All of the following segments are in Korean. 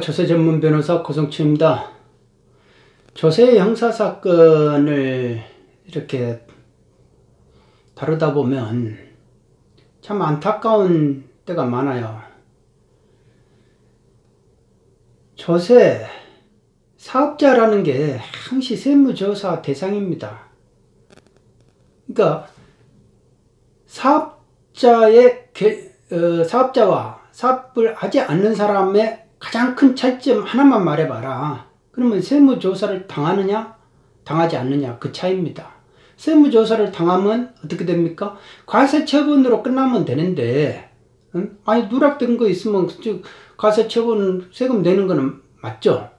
조세 전문 변호사 고성추입니다. 조세 형사 사건을 이렇게 다루다 보면 참 안타까운 때가 많아요. 조세 사업자라는 게 항시 세무조사 대상입니다. 그러니까 사업자의 어, 사업자와 사업을 하지 않는 사람의 가장 큰 차이점 하나만 말해봐라. 그러면 세무조사를 당하느냐, 당하지 않느냐, 그 차이입니다. 세무조사를 당하면 어떻게 됩니까? 과세처분으로 끝나면 되는데, 응? 아니, 누락된 거 있으면, 즉, 과세처분 세금 내는 거는 맞죠?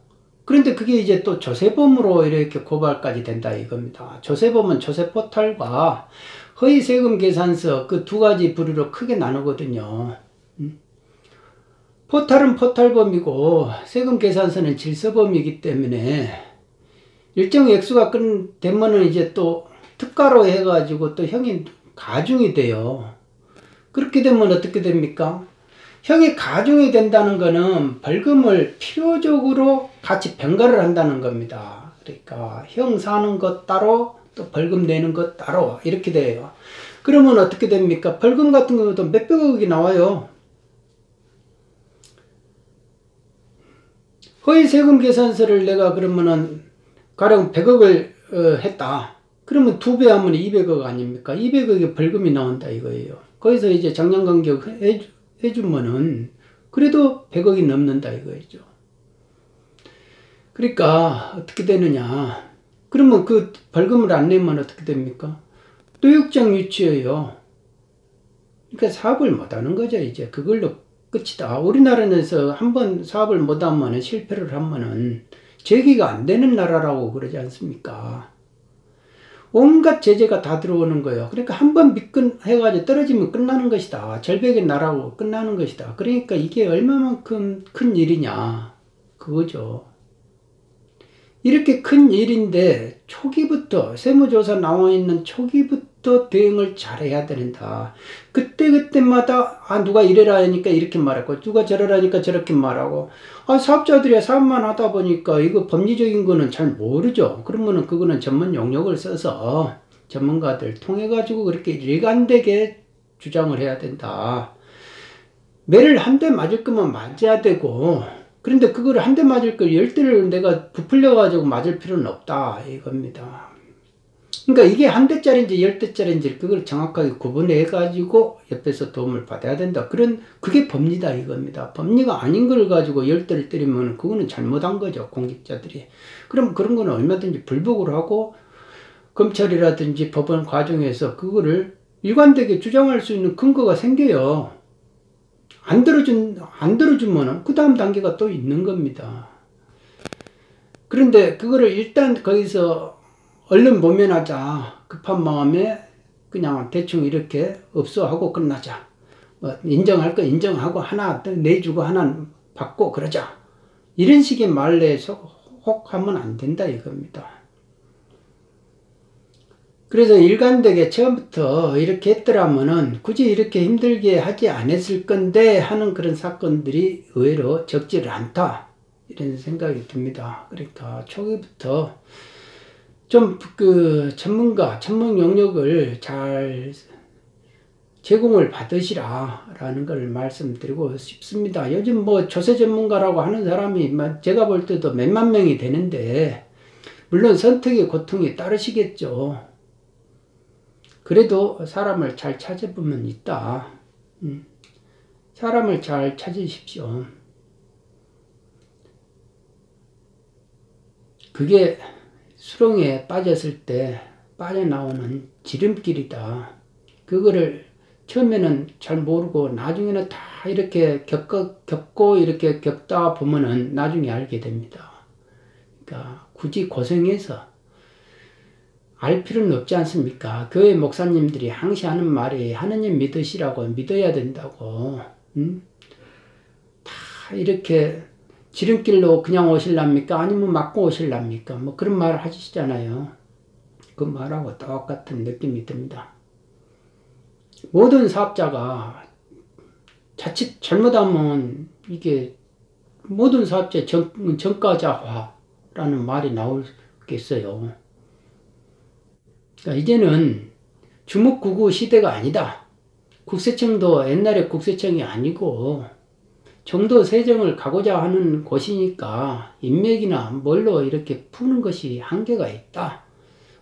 그런데 그게 이제 또 조세범으로 이렇게 고발까지 된다 이겁니다. 조세범은 조세 포탈과 허위 세금 계산서 그 두 가지 부류로 크게 나누거든요. 포탈은 포탈범이고 세금 계산서는 질서범이기 때문에 일정 액수가 끝 되면은 이제 또 특가로 해가지고 또 형이 가중이 돼요. 그렇게 되면 어떻게 됩니까? 형이 가중이 된다는 거는 벌금을 필요적으로 같이 병가를 한다는 겁니다. 그러니까 형 사는 것 따로 또 벌금 내는 것 따로 이렇게 돼요. 그러면 어떻게 됩니까? 벌금 같은 경우도 몇백억이 나와요. 허위 세금 계산서를 내가 그러면은 가령 100억을 어, 했다. 그러면 두 배 하면 200억 아닙니까? 200억의 벌금이 나온다 이거예요. 거기서 이제 장량 간격 해주, 해주면은 그래도 100억이 넘는다 이거죠. 그러니까 어떻게 되느냐. 그러면 그 벌금을 안 내면 어떻게 됩니까? 또육장 유치예요. 그러니까 사업을 못하는 거죠 이제 그걸로 끝이다. 우리나라에서 한 번 사업을 못하면 실패를 하면은 재기가 안 되는 나라라고 그러지 않습니까? 온갖 제재가 다 들어오는 거예요. 그러니까 한 번 미끈 해가지고 떨어지면 끝나는 것이다. 절벽에 날아오고 끝나는 것이다. 그러니까 이게 얼마만큼 큰 일이냐. 그거죠. 이렇게 큰 일인데 초기부터 세무조사 나와 있는 초기부터 대응을 잘해야 된다. 그때 그때마다 아 누가 이래라 하니까 이렇게 말하고 누가 저래라 하니까 저렇게 말하고 아 사업자들이 사업만 하다 보니까 이거 법리적인 거는 잘 모르죠. 그러면은 그거는 전문 용역을 써서 전문가들 통해 가지고 그렇게 일관되게 주장을 해야 된다. 매를 한 대 맞을 거면 맞아야 되고 그런데 그걸 한 대 맞을 걸 열 대를 내가 부풀려 가지고 맞을 필요는 없다 이겁니다. 그러니까 이게 한 대짜리인지 열 대짜리인지 그걸 정확하게 구분해 가지고 옆에서 도움을 받아야 된다. 그런 그게 법리다 이겁니다. 법리가 아닌 걸 가지고 열 대를 때리면 그거는 잘못한 거죠 공직자들이. 그럼 그런 거는 얼마든지 불복을 하고 검찰이라든지 법원 과정에서 그거를 일관되게 주장할 수 있는 근거가 생겨요. 안 들어준, 안 들어주면은 그 다음 단계가 또 있는 겁니다. 그런데 그거를 일단 거기서 얼른 모면하자. 급한 마음에 그냥 대충 이렇게 없어하고 끝나자. 뭐 인정할 거 인정하고 하나 내주고 하나 받고 그러자. 이런 식의 말내에서 혹 하면 안 된다 이겁니다. 그래서 일관되게 처음부터 이렇게 했더라면은 굳이 이렇게 힘들게 하지 않았을 건데 하는 그런 사건들이 의외로 적지를 않다. 이런 생각이 듭니다. 그러니까 초기부터 좀 그 전문가, 전문 영역을 잘 제공을 받으시라 라는 걸 말씀드리고 싶습니다. 요즘 뭐 조세 전문가라고 하는 사람이 제가 볼 때도 몇만 명이 되는데 물론 선택의 고통이 따르시겠죠. 그래도 사람을 잘 찾아보면 있다. 음. 사람을 잘 찾으십시오. 그게 수렁에 빠졌을 때 빠져나오는 지름길이다. 그거를 처음에는 잘 모르고 나중에는 다 이렇게 겪어, 겪고 이렇게 겪다 보면은 나중에 알게 됩니다. 그러니까 굳이 고생해서 알 필요는 없지 않습니까? 교회 목사님들이 항시 하는 말이 하느님 믿으시라고 믿어야 된다고. 음? 다 이렇게 지름길로 그냥 오실랍니까? 아니면 맞고 오실랍니까? 뭐 그런 말을 하시잖아요. 그 말하고 똑같은 느낌이 듭니다. 모든 사업자가 자칫 잘못하면 이게 모든 사업자의 정, 정가자화라는 말이 나오겠어요. 그러니까 이제는 주목구구 시대가 아니다. 국세청도 옛날에 국세청이 아니고 정도 세정을 가고자 하는 곳이니까 인맥이나 뭘로 이렇게 푸는 것이 한계가 있다.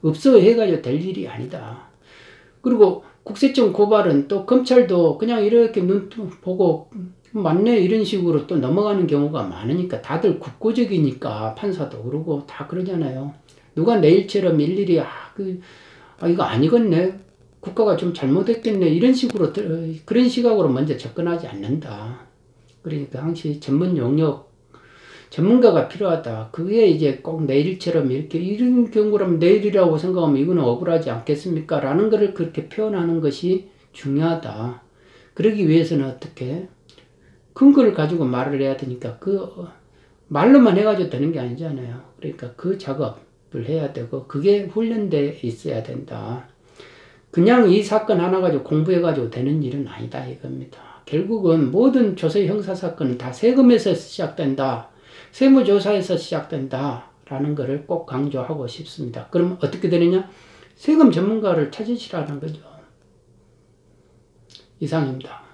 없어 해가지고 될 일이 아니다. 그리고 국세청 고발은 또 검찰도 그냥 이렇게 눈 보고 맞네 이런 식으로 또 넘어가는 경우가 많으니까 다들 국고적이니까 판사도 그러고 다 그러잖아요. 누가 내일처럼 일일이 아, 그, 아 이거 아니겠네. 국가가 좀 잘못했겠네. 이런 식으로 그런 시각으로 먼저 접근하지 않는다. 그러니까 항시 전문 용역 전문가가 필요하다. 그게 이제 꼭 내일처럼 이렇게 이런 경우라면 내일이라고 생각하면 이거는 억울하지 않겠습니까? 라는 것을 그렇게 표현하는 것이 중요하다. 그러기 위해서는 어떻게 근거를 가지고 말을 해야 되니까 그 말로만 해가지고 되는 게 아니잖아요. 그러니까 그 작업을 해야 되고 그게 훈련돼 있어야 된다. 그냥 이 사건 하나 가지고 공부해가지고 되는 일은 아니다 이겁니다. 결국은 모든 조세 형사 사건은 다 세금에서 시작된다. 세무조사에서 시작된다. 라는 것을 꼭 강조하고 싶습니다. 그럼 어떻게 되느냐? 세금 전문가를 찾으시라는 거죠. 이상입니다.